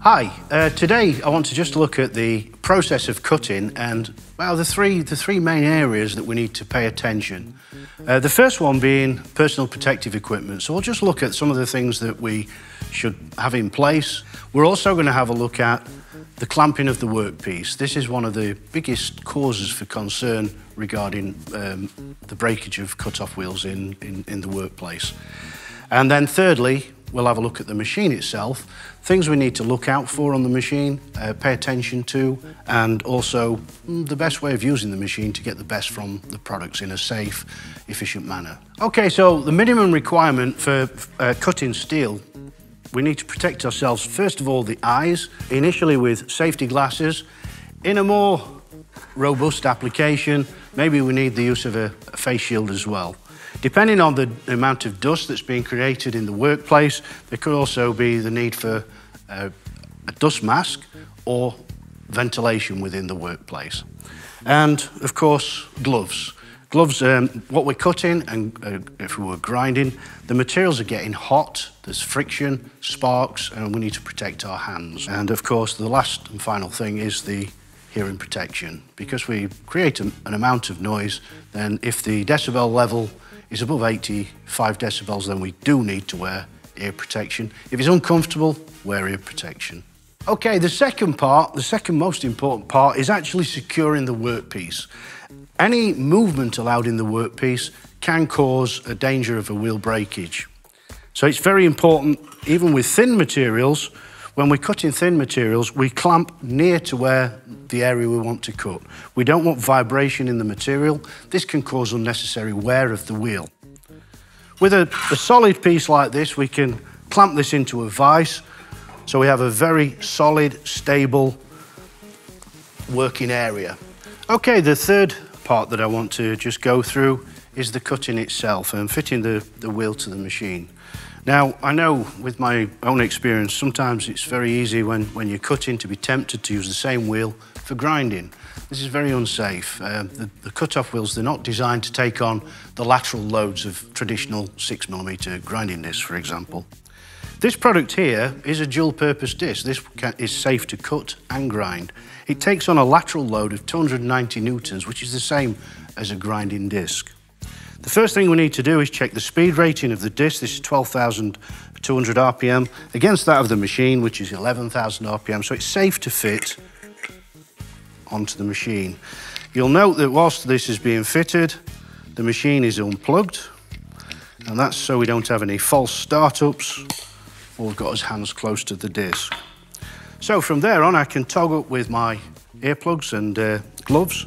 Hi, uh, today I want to just look at the process of cutting and, well, the three, the three main areas that we need to pay attention. Uh, the first one being personal protective equipment. So we'll just look at some of the things that we should have in place. We're also going to have a look at the clamping of the workpiece. This is one of the biggest causes for concern regarding um, the breakage of cut-off wheels in, in, in the workplace. And then thirdly, we'll have a look at the machine itself, things we need to look out for on the machine, uh, pay attention to, and also mm, the best way of using the machine to get the best from the products in a safe, efficient manner. Okay, so the minimum requirement for uh, cutting steel we need to protect ourselves, first of all, the eyes, initially with safety glasses. In a more robust application, maybe we need the use of a, a face shield as well. Depending on the amount of dust that's being created in the workplace, there could also be the need for uh, a dust mask or ventilation within the workplace. And of course, gloves. Gloves, um, what we're cutting and uh, if we were grinding, the materials are getting hot, there's friction, sparks, and we need to protect our hands. And of course, the last and final thing is the hearing protection. Because we create a, an amount of noise, then if the decibel level is above 85 decibels, then we do need to wear ear protection. If it's uncomfortable, wear ear protection. Okay, the second part, the second most important part is actually securing the workpiece. Any movement allowed in the workpiece can cause a danger of a wheel breakage. So it's very important, even with thin materials, when we're cutting thin materials, we clamp near to where the area we want to cut. We don't want vibration in the material. This can cause unnecessary wear of the wheel. With a, a solid piece like this, we can clamp this into a vise, so we have a very solid, stable working area. Okay, the third part that I want to just go through is the cutting itself and fitting the, the wheel to the machine. Now, I know with my own experience, sometimes it's very easy when, when you're cutting to be tempted to use the same wheel for grinding. This is very unsafe. Uh, the, the cut-off wheels, they're not designed to take on the lateral loads of traditional 6mm grinding discs, for example. This product here is a dual-purpose disc. This is safe to cut and grind. It takes on a lateral load of 290 newtons, which is the same as a grinding disc. The first thing we need to do is check the speed rating of the disc. This is 12,200 RPM against that of the machine, which is 11,000 RPM. So it's safe to fit onto the machine. You'll note that whilst this is being fitted, the machine is unplugged. And that's so we don't have any false startups. All we've got is hands close to the disc. So from there on, I can toggle with my earplugs and uh, gloves.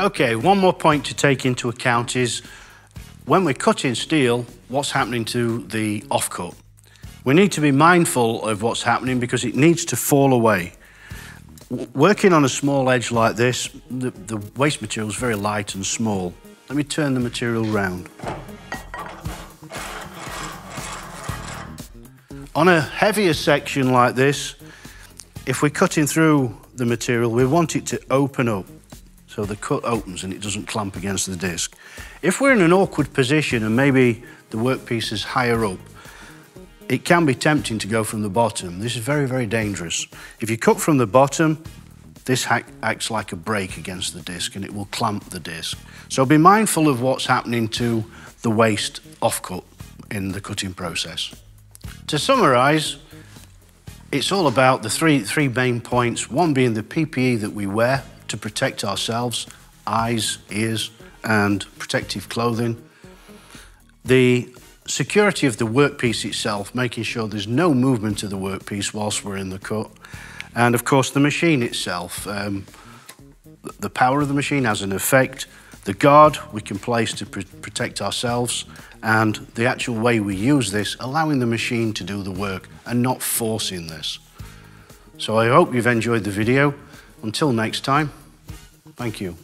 Okay, one more point to take into account is when we're cutting steel, what's happening to the offcut? We need to be mindful of what's happening because it needs to fall away. Working on a small edge like this, the, the waste material is very light and small. Let me turn the material round. On a heavier section like this, if we're cutting through the material, we want it to open up. So the cut opens and it doesn't clamp against the disc. If we're in an awkward position and maybe the workpiece is higher up, it can be tempting to go from the bottom. This is very, very dangerous. If you cut from the bottom, this acts like a brake against the disc and it will clamp the disc. So be mindful of what's happening to the waste offcut in the cutting process. To summarise, it's all about the three, three main points, one being the PPE that we wear, to protect ourselves, eyes, ears, and protective clothing. The security of the workpiece itself, making sure there's no movement of the workpiece whilst we're in the cut. And of course, the machine itself. Um, the power of the machine has an effect. The guard we can place to pr protect ourselves and the actual way we use this, allowing the machine to do the work and not forcing this. So I hope you've enjoyed the video. Until next time, Thank you.